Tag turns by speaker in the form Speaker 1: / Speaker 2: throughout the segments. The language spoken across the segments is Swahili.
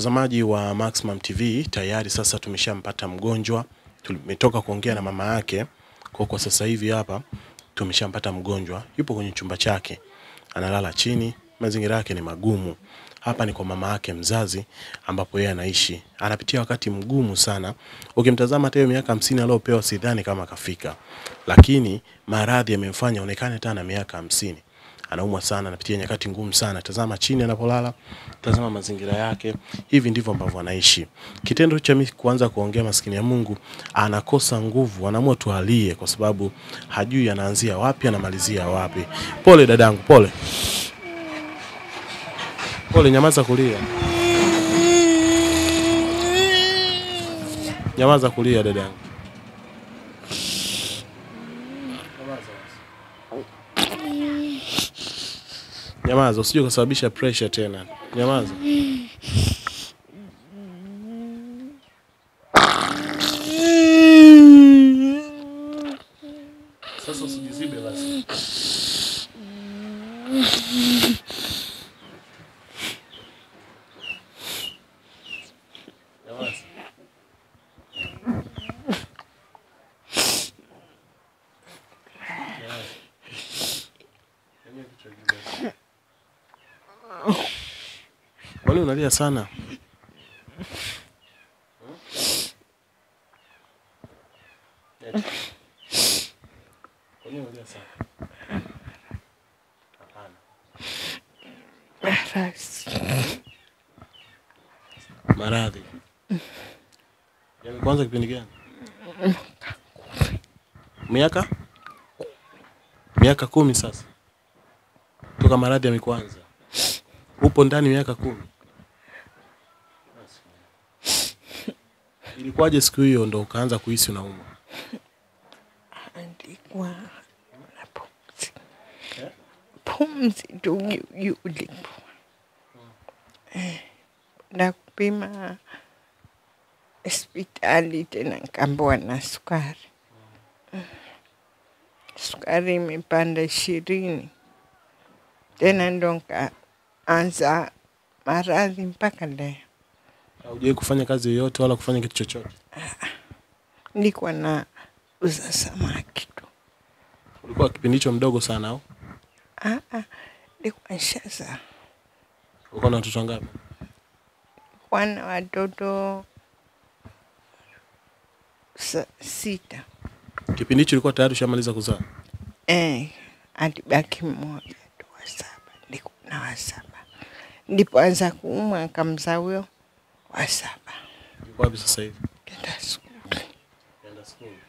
Speaker 1: Mtazamaji wa Maximum TV, tayari sasa tumeshampata mgonjwa. Tumetoka kuongea na mama yake, kwa kwa sasa hivi hapa tumeshampata mgonjwa, yupo kwenye chumba chake, analala chini, mazingira yake ni magumu. Hapa ni kwa mama yake mzazi, ambapo yeye anaishi. Anapitia wakati mgumu sana. Ukimtazama hata miaka hamsini aliyopewa, sidhani kama kafika, lakini maradhi yamemfanya onekane hata na miaka hamsini anaumwa sana, anapitia nyakati ngumu sana. Tazama chini anapolala, tazama mazingira yake. Hivi ndivyo ambavyo anaishi. Kitendo cha mimi kuanza kuongea, maskini ya Mungu anakosa nguvu, anaamua tualie kwa sababu hajui anaanzia wapi anamalizia wapi. Pole dadangu, pole pole, nyamaza kulia, nyamaza kulia dadangu. Nyamaza, usije kusababisha pressure tena. Nyamaza. Sasa usijizibe basi. Nyamaza. Nyamaza. Nyanyua kichwa juu basi. Kwani unalia sana?
Speaker 2: Maradhi.
Speaker 1: Yamekuanza kipindi gani? Miaka? Miaka kumi sasa. Toka maradhi yamekuanza. Upo ndani miaka kumi. Ilikuwaje siku hiyo ndo ukaanza kuhisi unaumwa?
Speaker 2: Andikwa na pumzi. Pumzi tu juu ulipo lipo. Eh, Na kupima hospitali tena nikaambiwa na sukari. Sukari imepanda ishirini. Tena ndo nkaanza maradhi mpaka leo.
Speaker 1: Haujawahi kufanya kazi yoyote wala kufanya kitu chochote?
Speaker 2: Nilikuwa na uza samaki tu.
Speaker 1: Ulikuwa kipindi hicho mdogo sana au?
Speaker 2: Ah, ah, nilikuwa nishaza
Speaker 1: Ulikuwa na watoto wangapi?
Speaker 2: na watoto sa, sita.
Speaker 1: Kipindi hicho ulikuwa tayari ushamaliza kuzaa?
Speaker 2: Eh, alibaki mmoja tu wa saba, nilikuwa na wa saba. Ndipoanza kuumwa akamzaa huyo wa saba,
Speaker 1: Yuko wapi sasa hivi?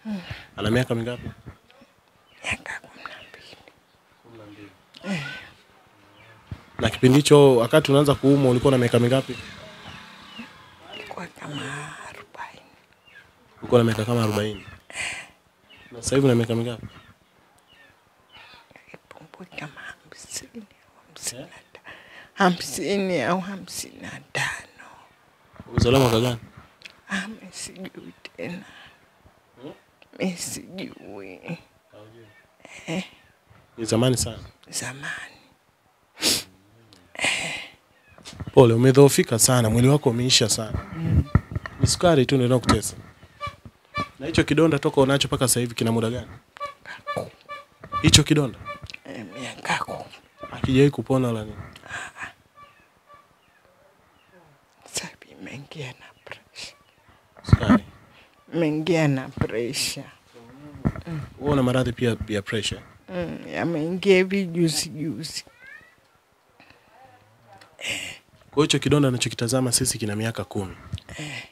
Speaker 1: Mm. Ana miaka mingapi?
Speaker 2: miaka kumi na mbili.
Speaker 1: Na kipindi hicho wakati unaanza kuumwa ulikuwa na miaka mingapi?
Speaker 2: Ilikuwa kama arobaini.
Speaker 1: Ulikuwa na miaka kama 40. Na sasa hivi una miaka mingapi?
Speaker 2: Kama hamsini au hamsini au hamsini na.
Speaker 1: Mwaka gani?
Speaker 2: Ah, sijui tena, mi sijui
Speaker 1: Ni zamani sana.
Speaker 2: zamani.
Speaker 1: Pole, umedhoofika sana, mwili wako umeisha sana. Ni sukari tu ndio inakutesa. Na hicho kidonda toka unacho mpaka sasa hivi kina muda gani? Hicho kidonda
Speaker 2: Eh, miaka kumi
Speaker 1: hakijawahi kupona wala nini?
Speaker 2: sasa imeingia na presha,
Speaker 1: Sukari.
Speaker 2: Mengia na presha
Speaker 1: Wewe una maradhi pia ya pressure.
Speaker 2: mm, yameingia hivi juzi juzi.
Speaker 1: Eh. Kwa hicho kidonda anachokitazama sisi kina miaka kumi eh.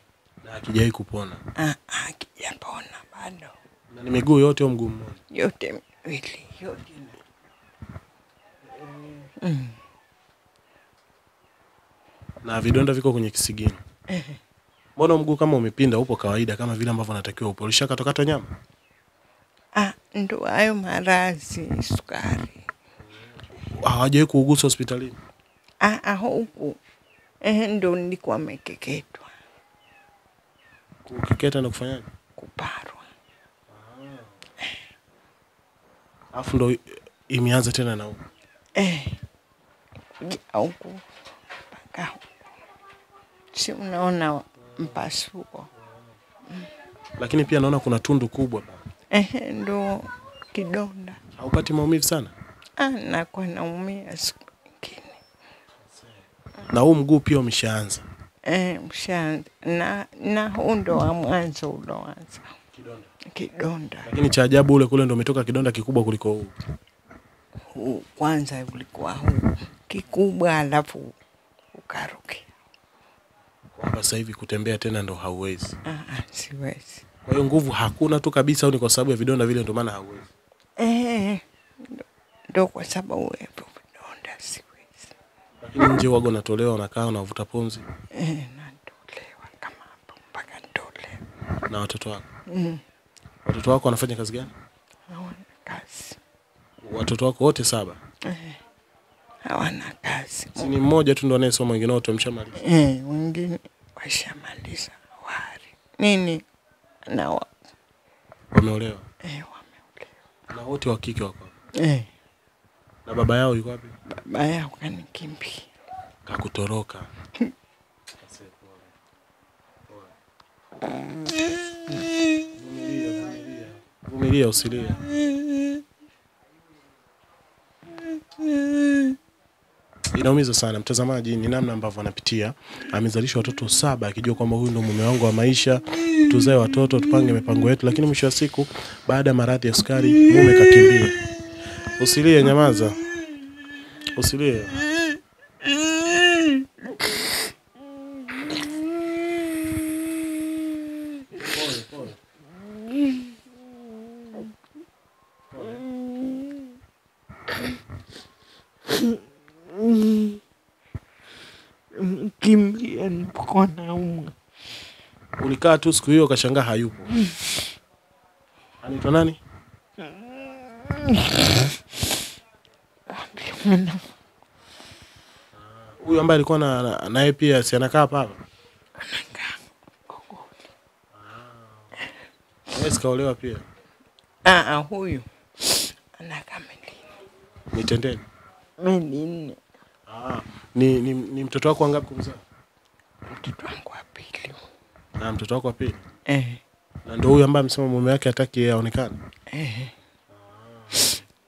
Speaker 1: na hakijawahi kupona,
Speaker 2: Ah, ah, kijapona bado,
Speaker 1: na ni miguu yote au mguu mmoja?
Speaker 2: yote miwili yote
Speaker 1: na vidonda viko kwenye kisigino. Mbona mguu kama umepinda, upo kawaida kama vile ambavyo anatakiwa upo? Ulishakatokata nyama?
Speaker 2: Ah, ndo hayo marazi sukari.
Speaker 1: Hawajawahi kuugusa hospitalini?
Speaker 2: Ah, ah, huku eh, ndo nilikuwa amekeketwa
Speaker 1: Kukeketa na kufanyaje?
Speaker 2: kuparwa.
Speaker 1: Alafu ndo imeanza tena na huko.
Speaker 2: eh, kuja huku mpaka huku si unaona mpasuko
Speaker 1: Lakini pia naona kuna tundu kubwa
Speaker 2: ehe, ndo kidonda.
Speaker 1: Haupati maumivu sana?
Speaker 2: Ah, nakuwa naumia siku nyingine
Speaker 1: Na huu mguu pia umeshaanza.
Speaker 2: eh, mshaanza na, na huu ndo wa mwanzo uloanza kidonda. kidonda.
Speaker 1: Lakini cha ajabu ule kule ndo umetoka kidonda kikubwa kuliko huu.
Speaker 2: Huu kwanza ulikuwa huu kikubwa, alafu ukarukia.
Speaker 1: Kwamba sasa hivi kutembea tena ndo hauwezi.
Speaker 2: Ah, ah, siwezi
Speaker 1: Kwa hiyo nguvu hakuna tu kabisa au ni kwa sababu ya vidonda vile ndo maana hauwezi?
Speaker 2: eh, ndo- kwa sababu ya vidonda siwezi
Speaker 1: Lakini nje wago unatolewa unakaa unavuta pumzi
Speaker 2: eh, natolewa kama hapo mpaka ntolewa.
Speaker 1: na watoto wako.
Speaker 2: Mm,
Speaker 1: Watoto wako wanafanya kazi gani?
Speaker 2: hawana kazi
Speaker 1: Watoto wako wote saba.
Speaker 2: eh, hawana kazi
Speaker 1: Si ni mmoja tu ndo anayesoma wengine wote wameshamaliza.
Speaker 2: eh, wengine washamaliza wari nini na wa,
Speaker 1: Wameolewa.
Speaker 2: eh, wameolewa
Speaker 1: Na wote wa kike wako.
Speaker 2: eh,
Speaker 1: Na baba yao yuko wapi?
Speaker 2: baba yao kanikimbia
Speaker 1: Kakutoroka. Vumilia, vumilia. Inaumiza sana mtazamaji, ni namna ambavyo anapitia. Amezalisha watoto saba akijua kwamba huyu ndo mume wangu wa maisha, tuzae watoto, tupange mipango yetu, lakini mwisho wa siku, baada ya maradhi ya sukari, mume kakimbia. Usilie, nyamaza, usilie.
Speaker 2: Kimbia nipokuwa naumwa
Speaker 1: Ulikaa tu siku hiyo ukashangaa hayupo. Anaitwa nani? Huyu ambaye alikuwa na na- naye pia si anakaa hapa hapa. Yeye sikaolewa pia.
Speaker 2: Ah, ah, huyu anakaa
Speaker 1: Mitendeni.
Speaker 2: Mitendeni.
Speaker 1: Ah, ni, ni, ni mtoto wako wangapi kumzaa?
Speaker 2: mtoto wangu wa pili.
Speaker 1: Na mtoto wako wa pili.
Speaker 2: Eh,
Speaker 1: Na ndo huyu ambaye amesema mume wake hataki aonekane.
Speaker 2: eh,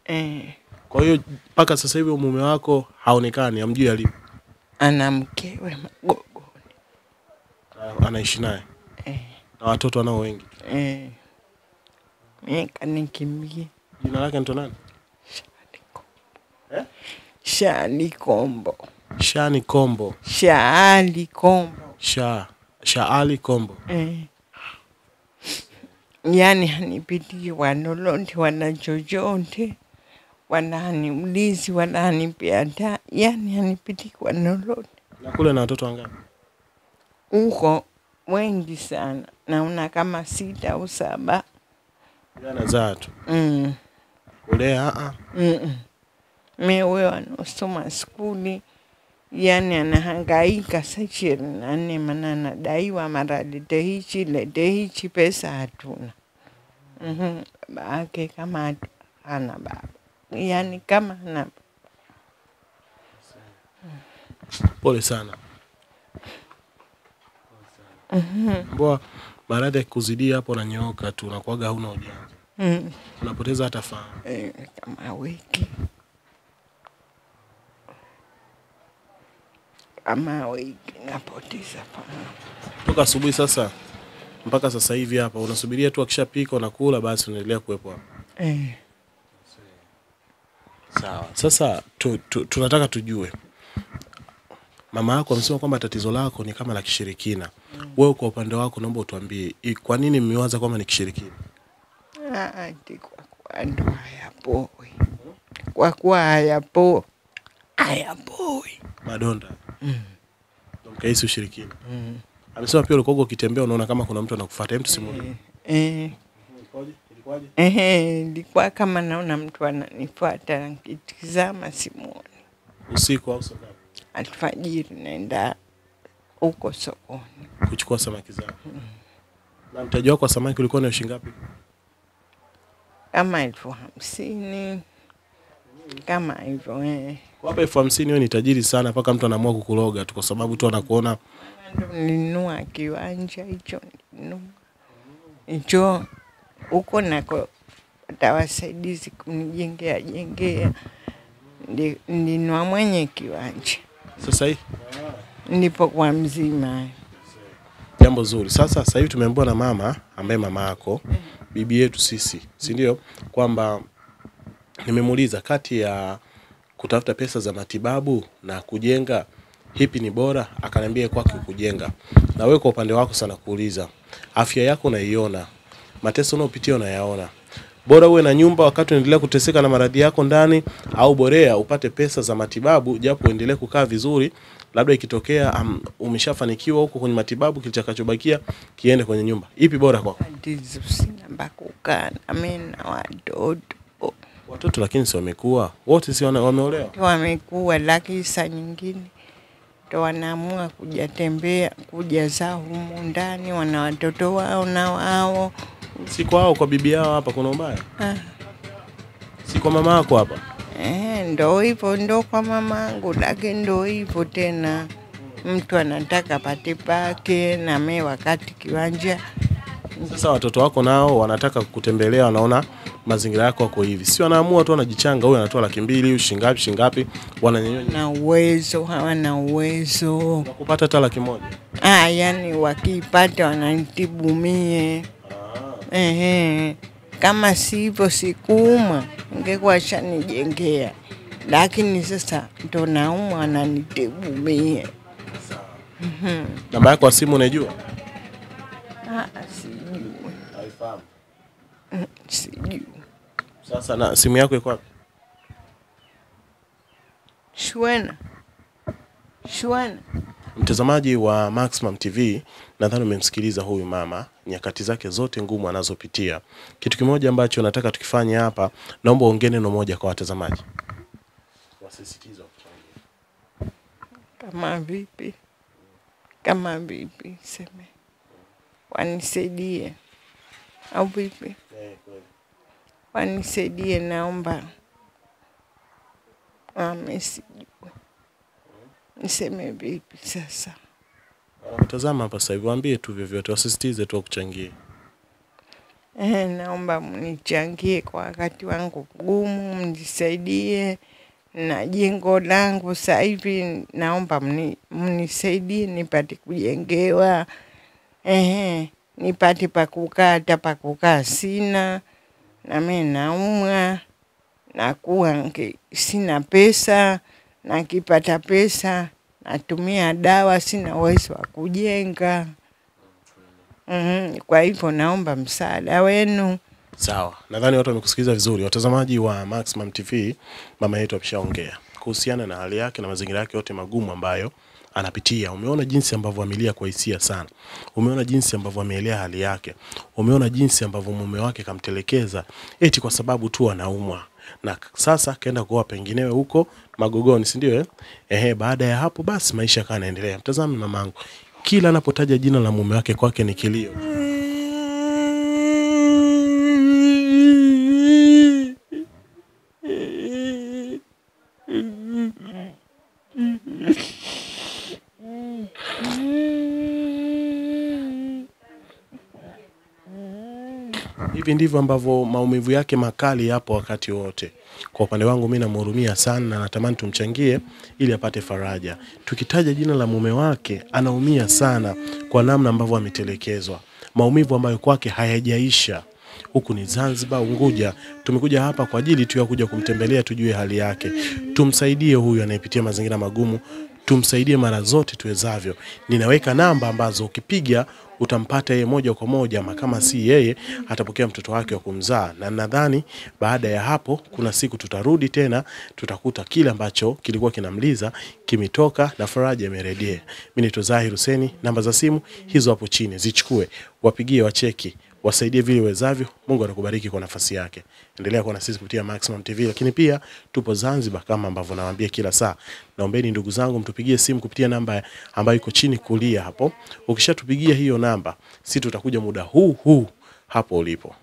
Speaker 2: eh,
Speaker 1: Kwa hiyo mpaka sasa hivi mume wako haonekani, hamjui alipo.
Speaker 2: ana mkewe Magogoni.
Speaker 1: Na- Anaishi naye.
Speaker 2: Eh,
Speaker 1: Na watoto anao wengi.
Speaker 2: eh. Mimi kanikimbia
Speaker 1: Jina lake anaitwa nani?
Speaker 2: Shali Kombo,
Speaker 1: Shani Kombo.
Speaker 2: Shaali Kombo.
Speaker 1: Sha Shaali Kombo.
Speaker 2: Eh. Yaani hanipiti wanolonte wana chochote wala haniulizi wala hanipea hata, yaani hanipiti wanolonte
Speaker 1: Na kule na watoto wangapi?
Speaker 2: Uko wengi sana, naona kama sita au saba.
Speaker 1: Yeye anazaa tu.
Speaker 2: mm.
Speaker 1: Kulea a
Speaker 2: mm Me huyo anasoma skuli, yani anahangaika saa ishirini na nne maana anadaiwa mara lete hichi lete hichi, pesa hatuna. mm Baba yake kama hana baba, yani kama hana
Speaker 1: Pole sana. Mbwa maradhi yakikuzidia hapo unanyooka tu, unakuwaga hauna ujanja,
Speaker 2: mm.
Speaker 1: unapoteza hata fahamu.
Speaker 2: eh, kama wiki wiki napoteza fahamu.
Speaker 1: Toka asubuhi sasa mpaka sasa hivi hapa unasubiria tu akishapika unakula, basi unaendelea kuwepo hapa.
Speaker 2: eh.
Speaker 1: Sawa. Sasa tu, tu, tunataka tujue mama yako amesema kwamba tatizo lako ni kama la kishirikina. Mm. Wewe kwa upande wako, naomba utuambie kwa nini mmewaza kwamba ni kishirikina?
Speaker 2: Ah, ati kwa kuwa ndo hayapoi, kwa kuwa hayapo hayapoi.
Speaker 1: Madonda mkahisi ushirikina.
Speaker 2: Mm.
Speaker 1: Amesema pia ulikuwa ukitembea unaona kama kuna mtu anakufuata. Hem, tusimuone.
Speaker 2: Eh?
Speaker 1: Ilikuwaje?
Speaker 2: ehe, ilikuwa kama naona mtu ananifuata, nikitizama simuoni.
Speaker 1: Usiku au sokoni?
Speaker 2: Alfajiri naenda huko sokoni,
Speaker 1: Kuchukua samaki zako. Na mtaji wako wa samaki ulikuwa ni shilingi ngapi?
Speaker 2: kama elfu hamsini kama hivyo eh.
Speaker 1: Kwa hapa elfu hamsini ni tajiri sana mpaka mtu anaamua kukuloga tu kwa sababu tu anakuona
Speaker 2: ninua nilinunua kiwanja hicho, hicho huko nako tawasaidizi wasaidizi kunijengea jengea, nilinunua mwenye kiwanja
Speaker 1: Sasa hii
Speaker 2: kwa mzima.
Speaker 1: jambo zuri. Sasa sasa hivi tumeambiwa na mama ambaye mama yako bibi yetu sisi, si ndio? Kwamba nimemuuliza kati ya kutafuta pesa za matibabu na kujenga hipi ni bora, akaniambia kwake kujenga. Na wewe kwa upande wako sana kuuliza, afya yako unaiona, mateso unayopitia unayaona, bora uwe na nyumba wakati unaendelea kuteseka na maradhi yako ndani, au borea upate pesa za matibabu japo uendelee kukaa vizuri, labda ikitokea um, umeshafanikiwa huko kwenye matibabu, kitakachobakia kiende kwenye nyumba. Ipi bora kwako?
Speaker 2: Ndizo sina mbako kana mimi na watoto
Speaker 1: Watoto lakini si wamekuwa wote, si wameolewa?
Speaker 2: wamekuwa, lakini saa nyingine ndo wanaamua kujatembea kuja zao humu ndani, wana watoto wao na wao
Speaker 1: Si kwao, kwa bibi yao hapa kuna ubaya?
Speaker 2: ah.
Speaker 1: Si kwa mama yako hapa?
Speaker 2: Eh, ndo hivyo ndo kwa mama mamangu, lakini ndo hivyo tena, mtu anataka pate pake na me wakati kiwanja
Speaker 1: Sasa watoto wako nao wanataka kutembelea, wanaona mazingira yako yako hivi, si wanaamua tu, wanajichanga, huyu anatoa laki mbili, huyu shingapi shingapi, wananyonya
Speaker 2: na uwezo hawana uwezo
Speaker 1: kupata hata laki moja.
Speaker 2: ah, yani wakipata wananitibu mie Ah. Ehe, kama sivyo sikuumwa ngekuwa shanijengea, lakini sasa ndo naumwa wananitibu mie.
Speaker 1: Namba yako ya simu unaijua?
Speaker 2: Ah, sijui
Speaker 1: Haifahamu.
Speaker 2: sijui.
Speaker 1: Sasa na simu yako iko wapi?
Speaker 2: Shwena shwena
Speaker 1: Mtazamaji wa Maximum TV, nadhani umemsikiliza huyu mama, nyakati zake zote ngumu anazopitia. Kitu kimoja ambacho nataka tukifanye hapa, naomba ongee neno moja kwa watazamaji, Wasisitizo.
Speaker 2: kama vipi, kama vipi, seme wanisaidie au vipi?
Speaker 1: Eh, kweli.
Speaker 2: Wanisaidie, naomba. Ame sijui niseme vipi sasa.
Speaker 1: Mtazama hapa sasa hivi, waambie tu vyovyote, wasisitize tu wakuchangie.
Speaker 2: Eh, naomba mnichangie kwa wakati wangu mgumu, mnisaidie na jengo langu sasa hivi, naomba mni- mnisaidie nipate kujengewa, ehe, nipate pakukaa, hata pakukaa sina, nami naumwa, nakuwa sina pesa, nakipata pesa natumia dawa, sina uwezo wa kujenga. Mm -hmm. Kwa hivyo naomba msaada wenu.
Speaker 1: Sawa, nadhani watu wamekusikiliza vizuri. Watazamaji wa Maximum TV, mama yetu ameshaongea kuhusiana na hali yake na mazingira yake yote magumu ambayo anapitia. Umeona jinsi ambavyo amelia kwa hisia sana, umeona jinsi ambavyo ameelea hali yake, umeona jinsi ambavyo mume wake kamtelekeza eti kwa sababu tu anaumwa na sasa kaenda kuoa penginewe huko Magogoni, si ndio? Eh, ehe, baada ya hapo basi maisha yakawa. Mtazame mamangu, kila anapotaja jina la mume wake kwake ni kilio. Hivi ndivyo ambavyo maumivu yake makali yapo wakati wote. Kwa upande wangu mimi namhurumia sana na natamani tumchangie ili apate faraja. Tukitaja jina la mume wake anaumia sana kwa namna ambavyo ametelekezwa, maumivu ambayo kwake hayajaisha. Huku ni Zanzibar, Unguja. Tumekuja hapa kwa ajili tu ya kuja kumtembelea, tujue hali yake, tumsaidie huyu anayepitia mazingira magumu, tumsaidie mara zote tuwezavyo. Ninaweka namba ambazo ukipiga utampata yeye moja kwa moja, ama kama si yeye atapokea mtoto wake wa kumzaa, na nadhani baada ya hapo kuna siku tutarudi tena, tutakuta kile ambacho kilikuwa kinamliza kimetoka na faraja imerejea. Mimi ni Zahir Huseni, namba za simu hizo hapo chini, zichukue, wapigie, wacheki wasaidie vile wezavyo. Mungu atakubariki kwa nafasi yake. Endelea kuwa na sisi kupitia Maximum TV, lakini pia tupo Zanzibar kama ambavyo nawaambia kila saa. Naombeni ndugu zangu, mtupigie simu kupitia namba ambayo iko chini kulia hapo. Ukishatupigia hiyo namba, sisi tutakuja muda huu huu hapo ulipo.